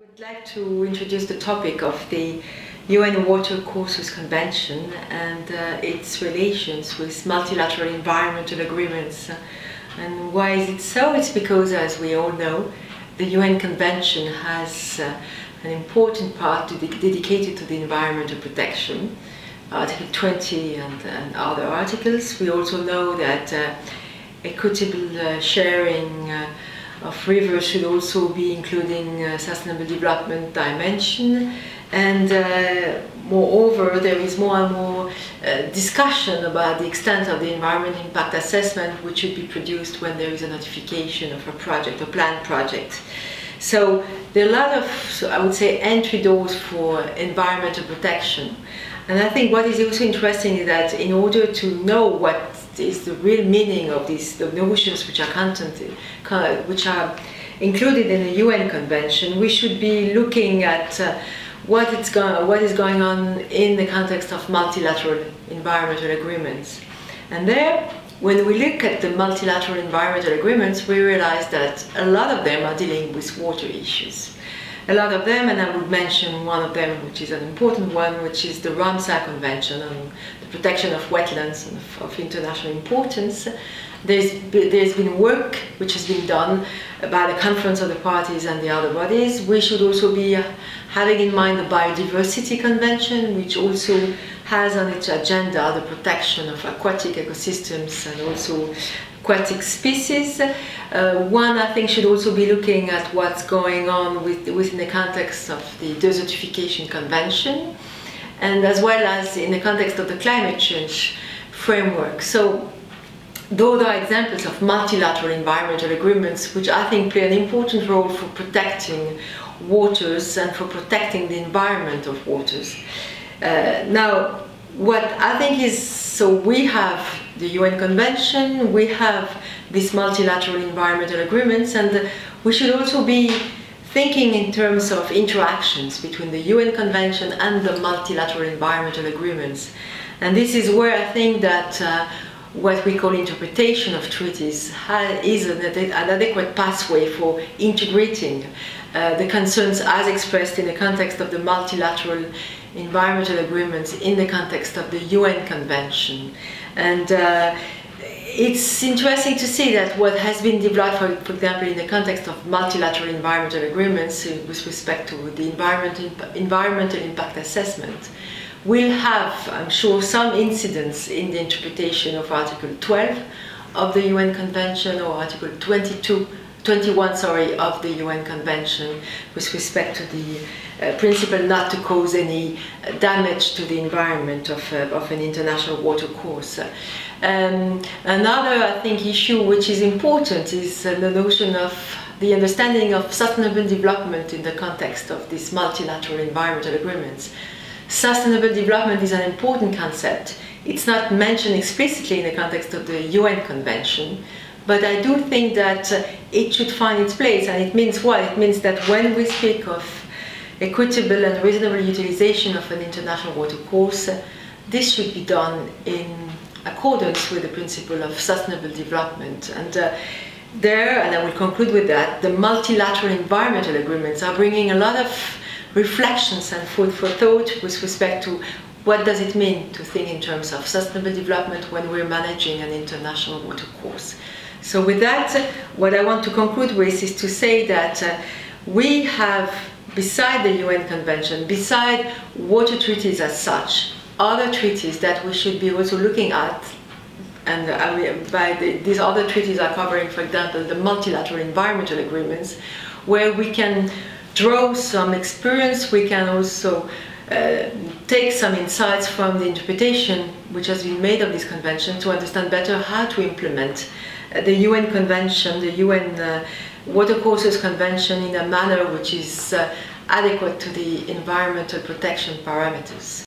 I would like to introduce the topic of the UN Watercourses Convention and uh, its relations with multilateral environmental agreements. And why is it so? It's because, as we all know, the UN Convention has uh, an important part to de dedicated to the environmental protection, Article 20 and, and other articles. We also know that uh, equitable uh, sharing uh, of rivers should also be including uh, sustainable development dimension and uh, moreover there is more and more uh, discussion about the extent of the environment impact assessment which should be produced when there is a notification of a project, a planned project. So there are a lot of, so I would say, entry doors for environmental protection. And I think what is also interesting is that in order to know what is the real meaning of these the notions which are content, which are included in the UN Convention, we should be looking at uh, what, it's go what is going on in the context of multilateral environmental agreements. And there, when we look at the multilateral environmental agreements, we realize that a lot of them are dealing with water issues. A lot of them, and I would mention one of them, which is an important one, which is the Ramsar Convention on the protection of wetlands of, of international importance. There's, there's been work which has been done by the Conference of the Parties and the other bodies. We should also be uh, having in mind the Biodiversity Convention, which also has on its agenda the protection of aquatic ecosystems and also aquatic species. Uh, one, I think, should also be looking at what's going on with, within the context of the Desertification Convention, and as well as in the context of the climate change framework. So those are examples of multilateral environmental agreements which I think play an important role for protecting waters and for protecting the environment of waters. Uh, now, what I think is, so we have the UN Convention, we have these multilateral environmental agreements, and we should also be thinking in terms of interactions between the UN Convention and the multilateral environmental agreements. And this is where I think that uh, what we call interpretation of treaties is an, an adequate pathway for integrating uh, the concerns as expressed in the context of the multilateral environmental agreements in the context of the UN Convention. And uh, it's interesting to see that what has been developed, for, for, example, in the context of multilateral environmental agreements uh, with respect to the environmental, environmental impact assessment, will have, I'm sure, some incidence in the interpretation of Article 12 of the UN Convention or Article 22, 21 sorry, of the UN Convention with respect to the uh, principle not to cause any damage to the environment of, uh, of an international water course. Um, another, I think, issue which is important is uh, the notion of the understanding of sustainable development in the context of these multilateral environmental agreements. Sustainable development is an important concept. It's not mentioned explicitly in the context of the UN Convention, but I do think that uh, it should find its place, and it means what? It means that when we speak of equitable and reasonable utilization of an international water course, this should be done in accordance with the principle of sustainable development. And uh, there, and I will conclude with that, the multilateral environmental agreements are bringing a lot of reflections and food for thought with respect to what does it mean to think in terms of sustainable development when we're managing an international water course. So with that, what I want to conclude with is to say that uh, we have, beside the UN Convention, beside water treaties as such, other treaties that we should be also looking at and by the, these other treaties are covering, for example, the multilateral environmental agreements, where we can draw some experience, we can also uh, take some insights from the interpretation which has been made of this convention to understand better how to implement uh, the UN Convention, the UN uh, Watercourses Convention in a manner which is uh, adequate to the environmental protection parameters.